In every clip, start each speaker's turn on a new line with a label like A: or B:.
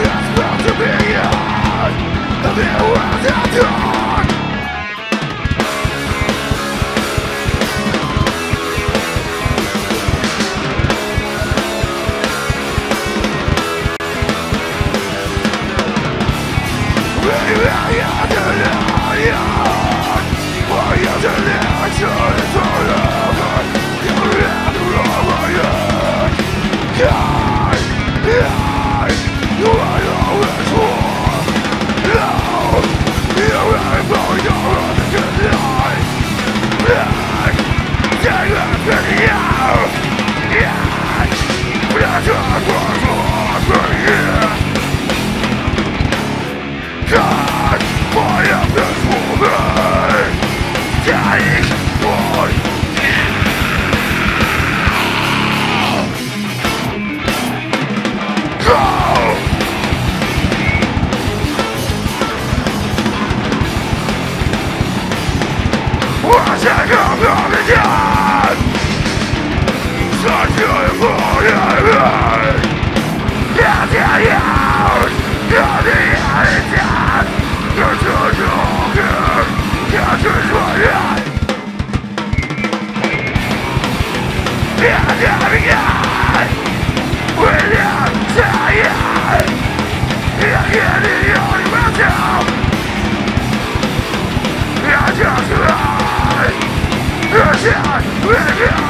A: It's meant to be yours The world Yeah! Yeah!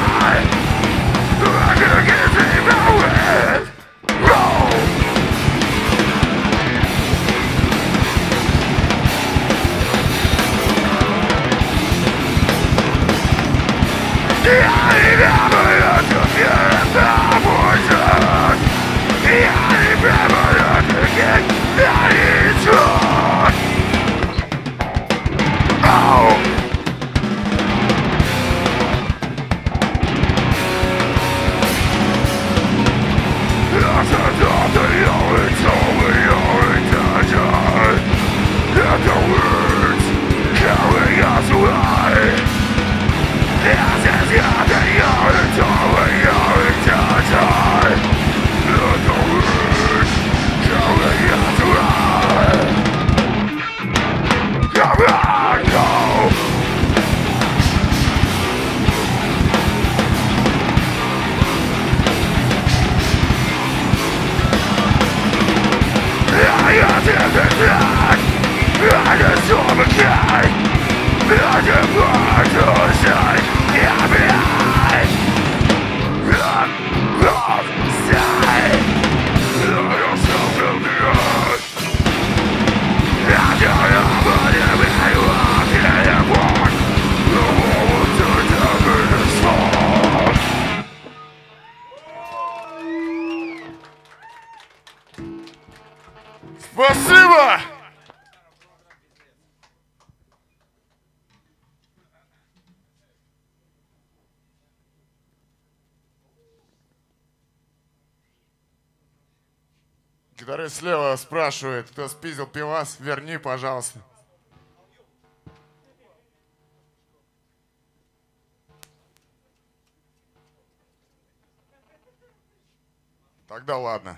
A: Спасибо! Второй слева спрашивает, кто спиздил пивас, верни, пожалуйста. Тогда ладно.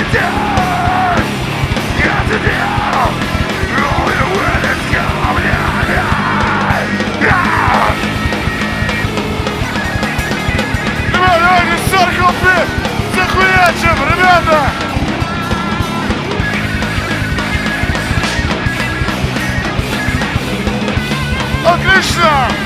A: захуячим, ребята! Отлично!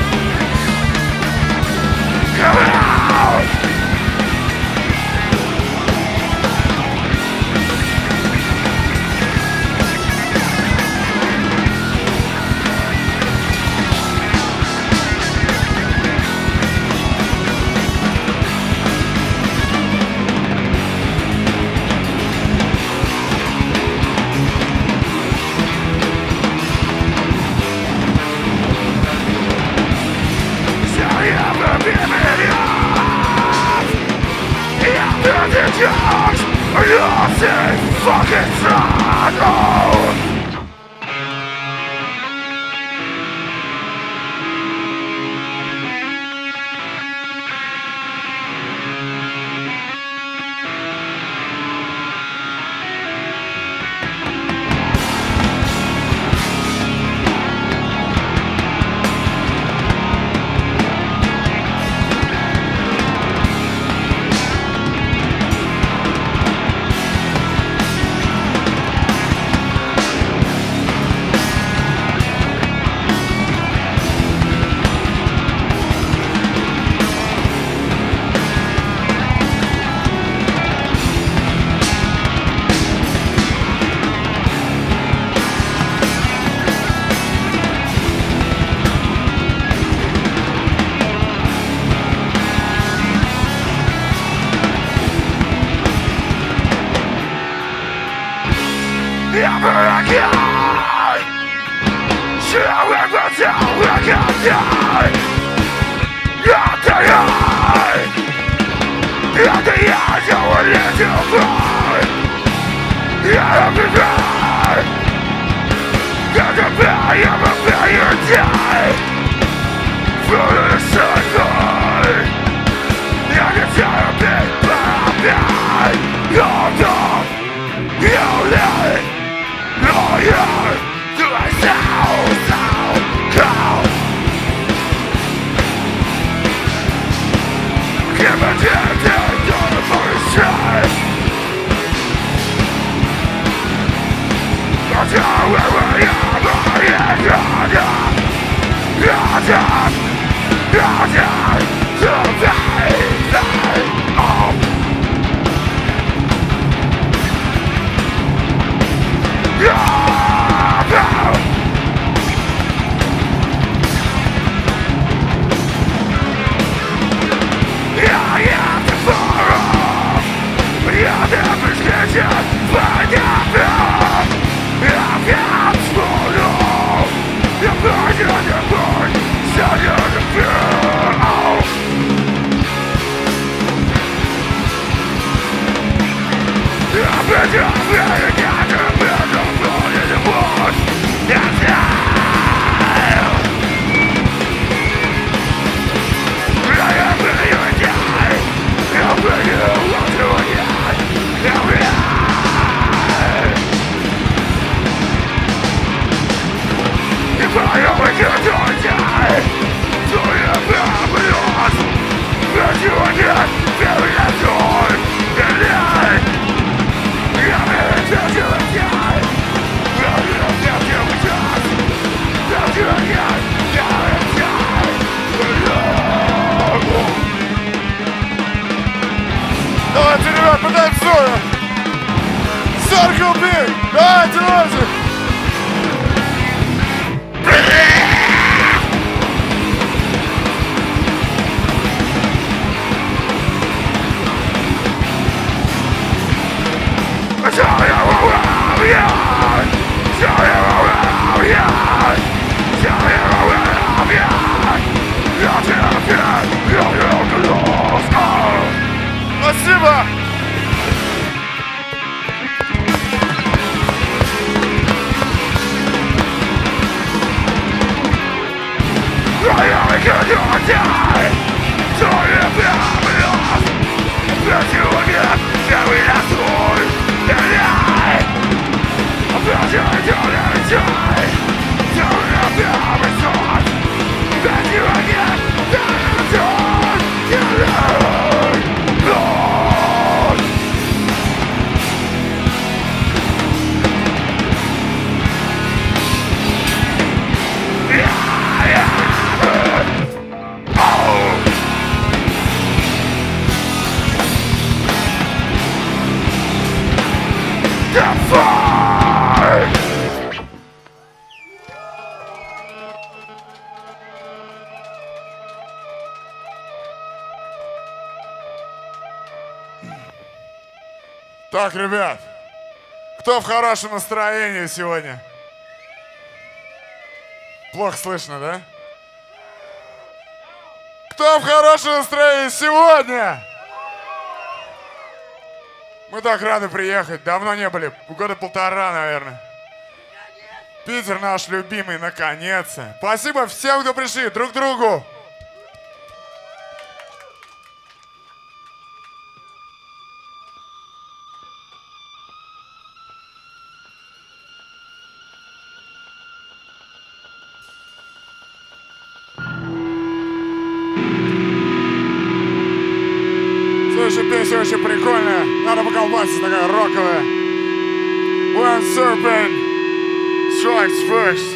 A: Dirty dogs, you're fucking throttle! Так, ребят, кто в хорошем настроении сегодня? Плохо слышно, да? Кто в хорошем настроении сегодня? Мы так рады приехать. Давно не были. Года полтора, наверное. Питер наш любимый, наконец-то. Спасибо всем, кто пришли, друг другу. Слушай, песня очень прикольная. Надо поколбаситься, такая роковая. One serpent strikes first.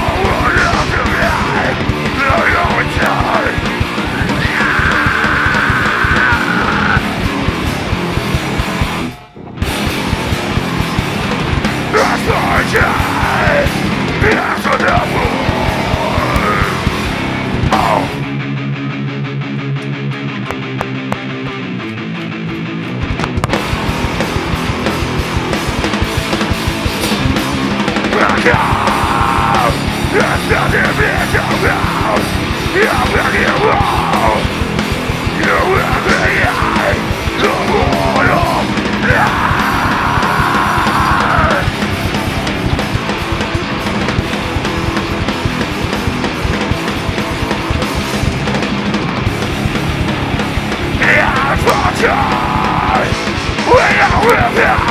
A: 耶稣
B: 的福音。Yeah.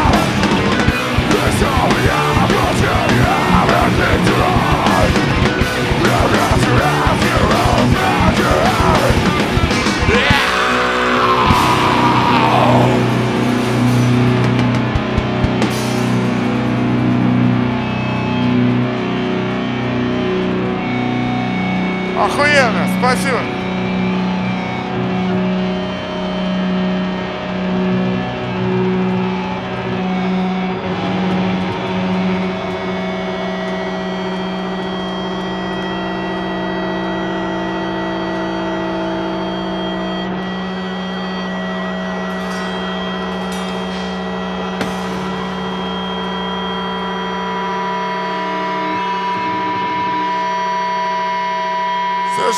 A: Охуенно, спасибо.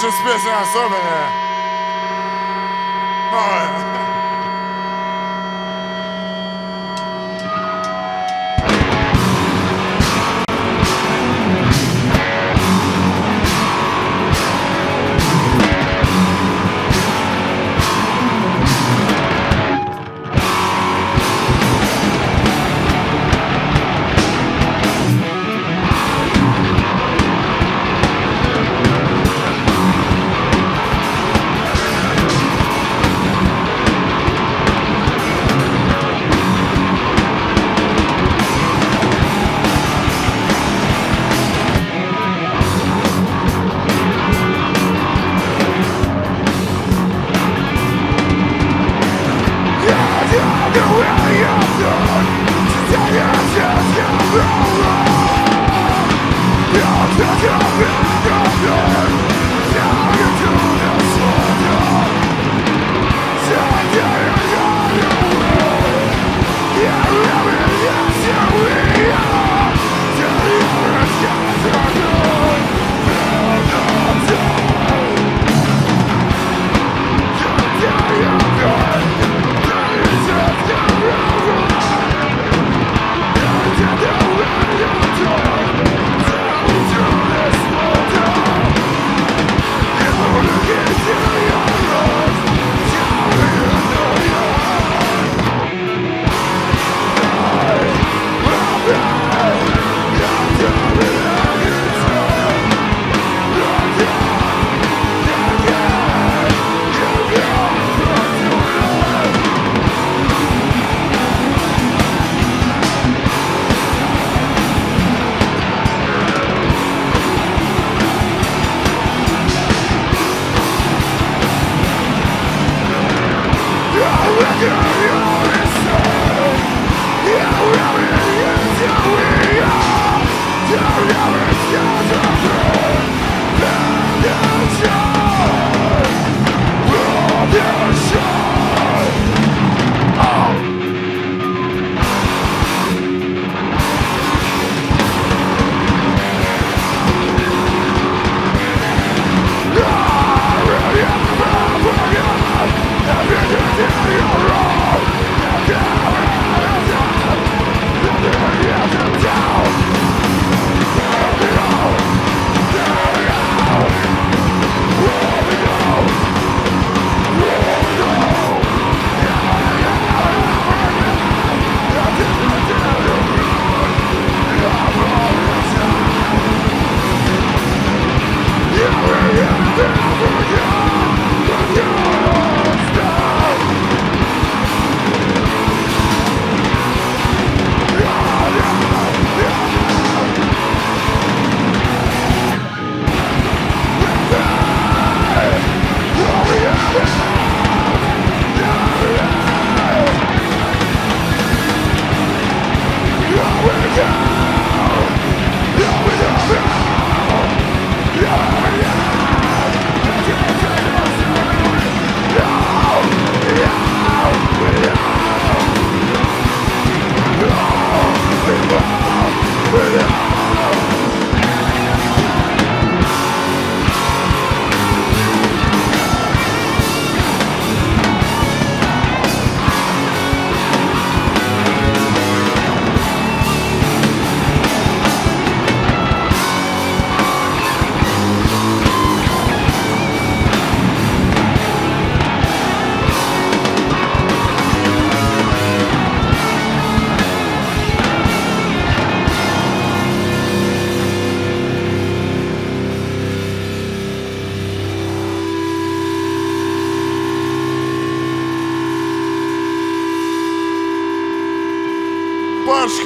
A: Precious, on over here.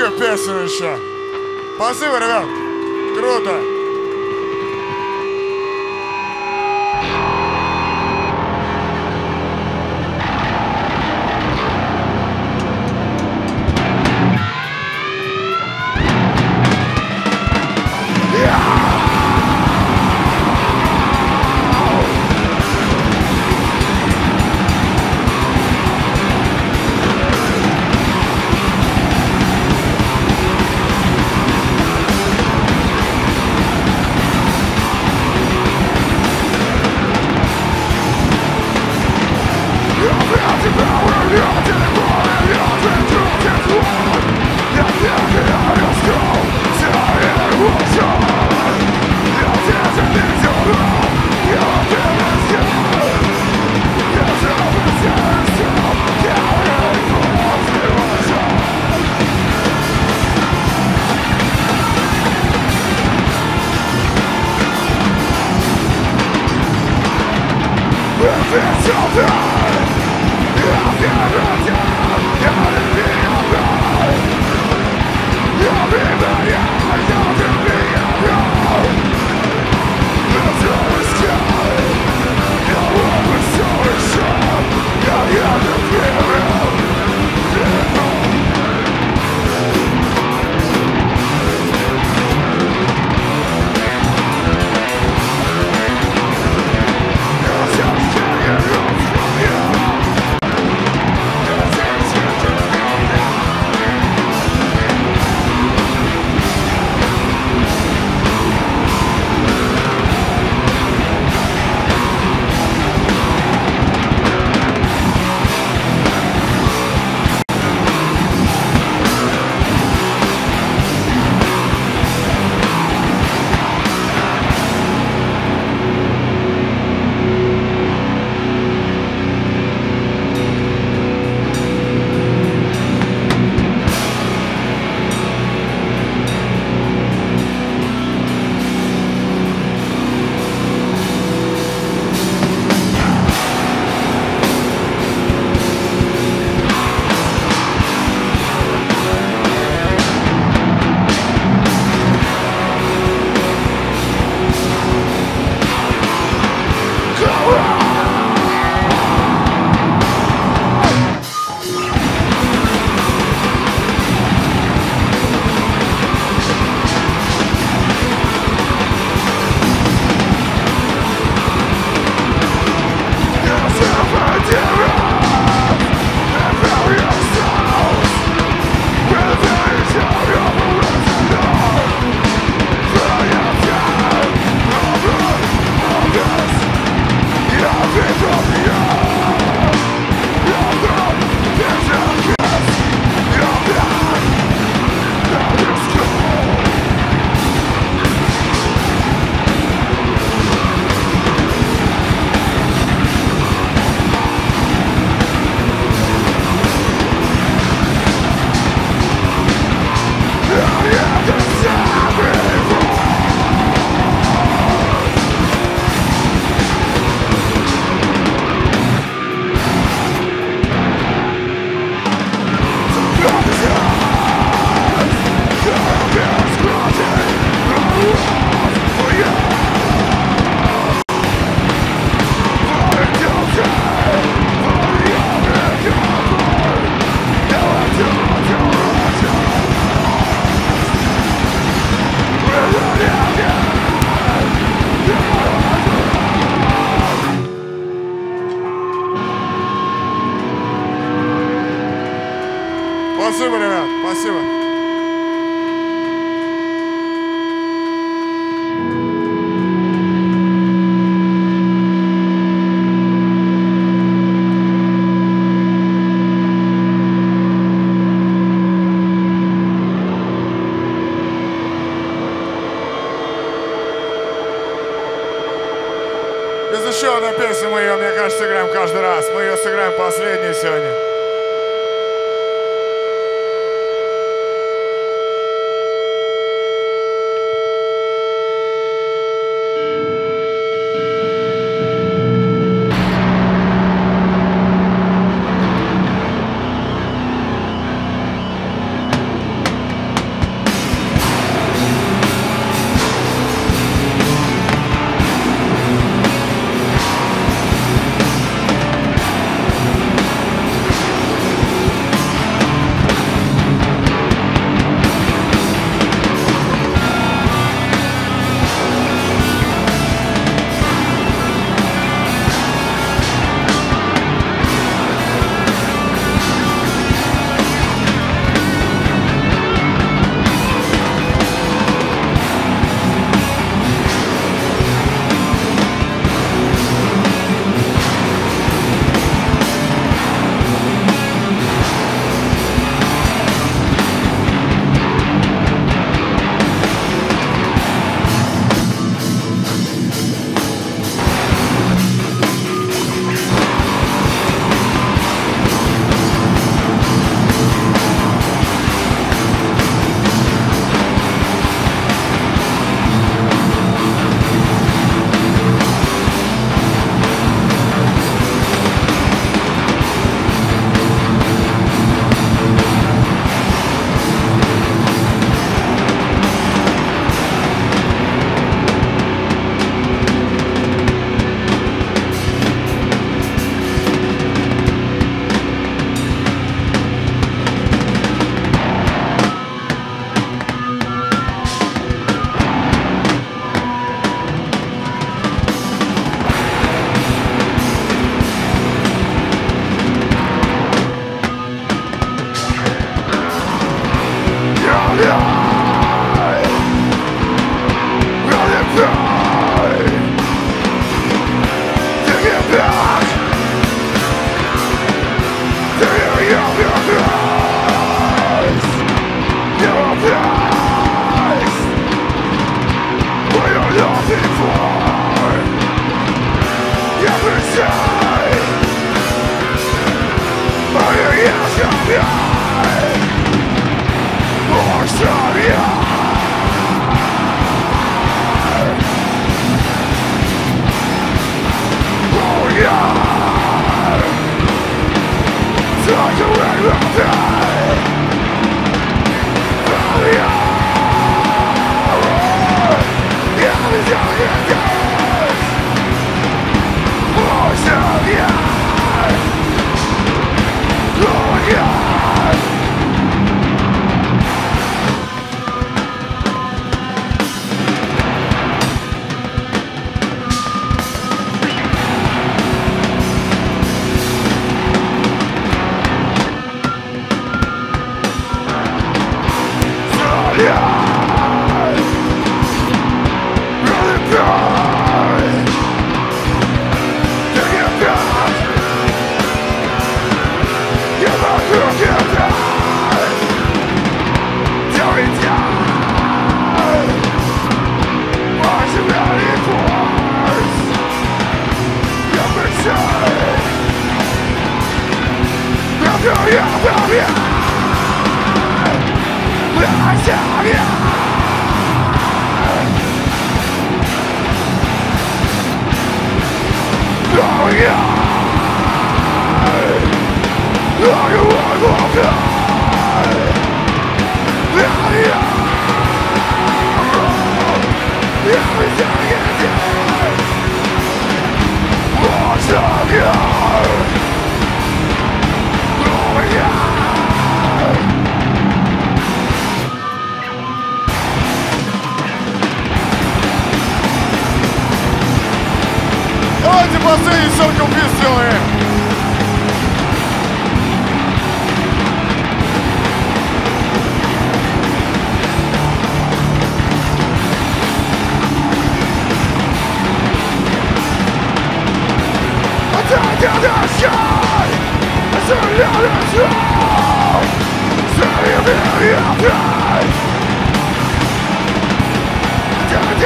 A: Песен еще. Спасибо, ребят. Круто. Спасибо.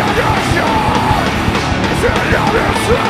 A: Yeah, yeah,
B: yeah.